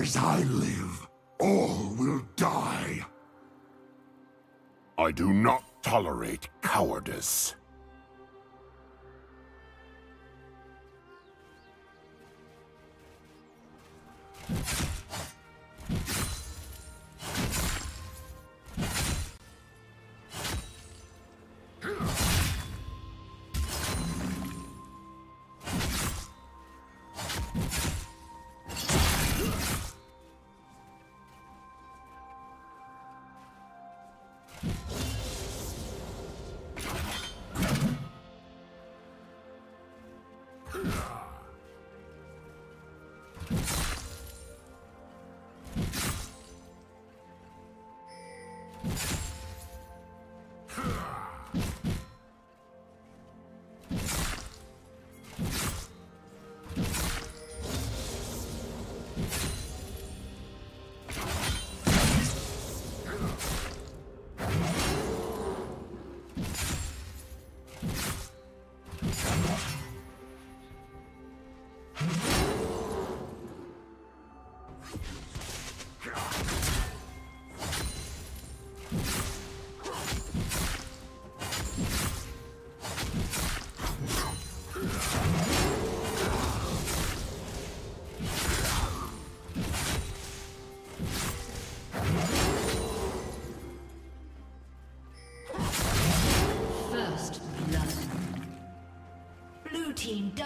As I live, all will die. I do not tolerate cowardice. you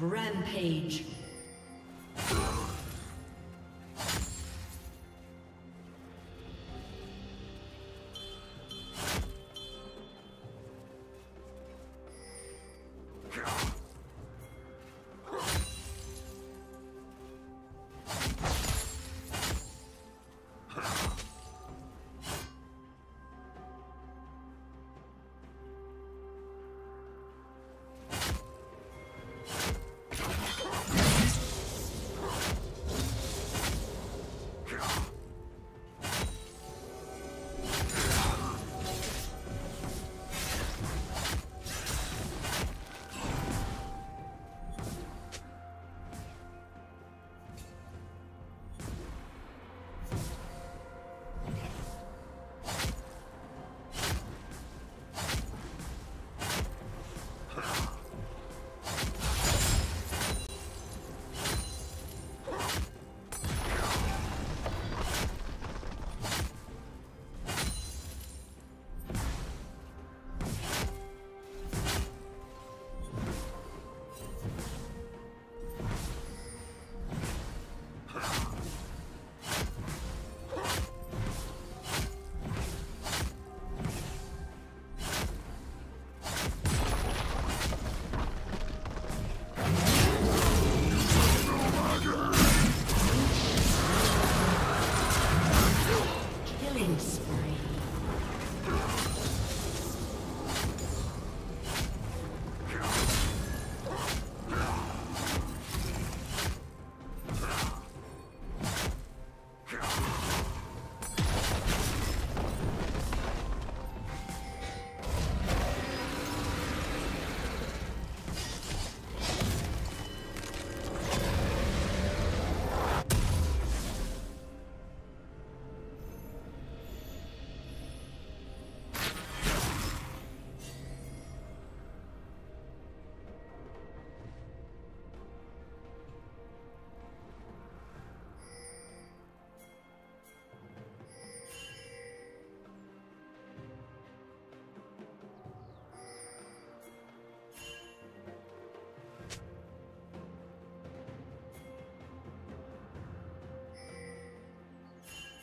Rampage.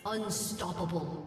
Unstoppable.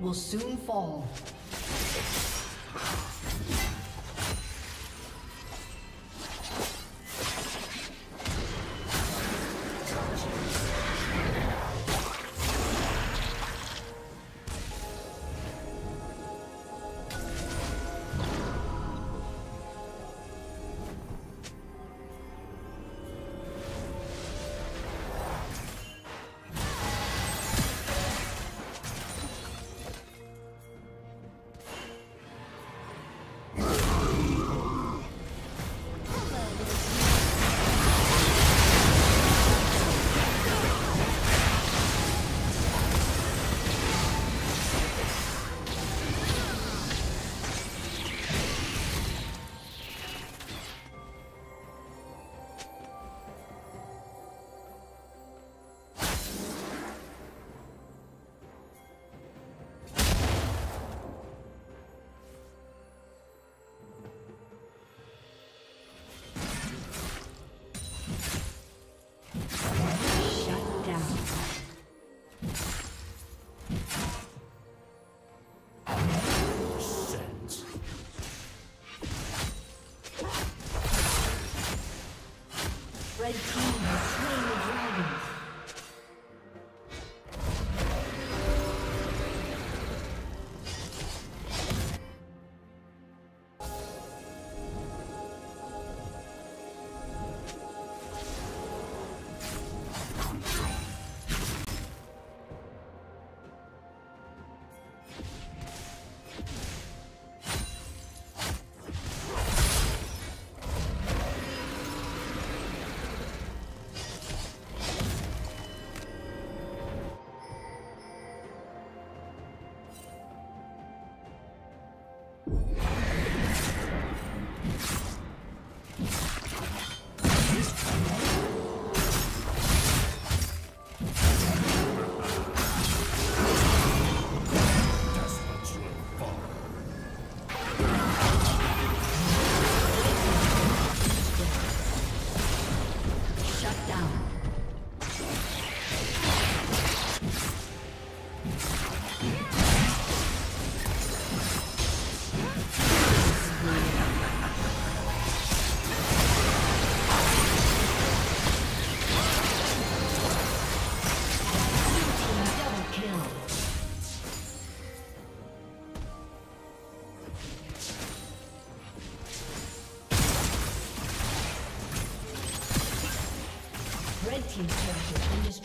Will soon fall.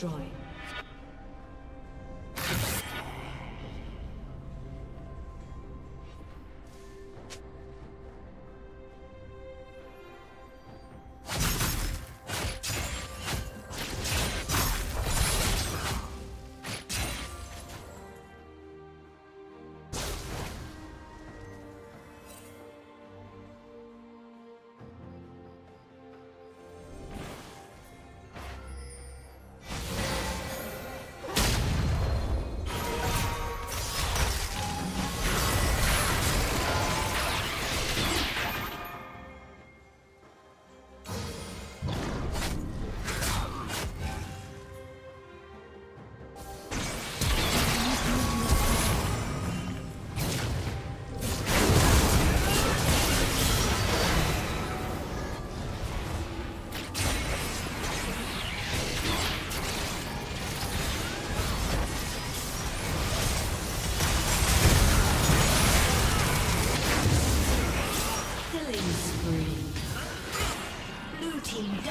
Destroyed.